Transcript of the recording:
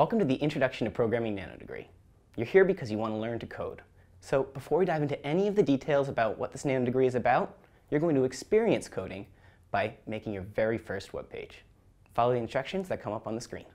Welcome to the Introduction to Programming Nanodegree. You're here because you want to learn to code. So before we dive into any of the details about what this nanodegree is about, you're going to experience coding by making your very first web page. Follow the instructions that come up on the screen.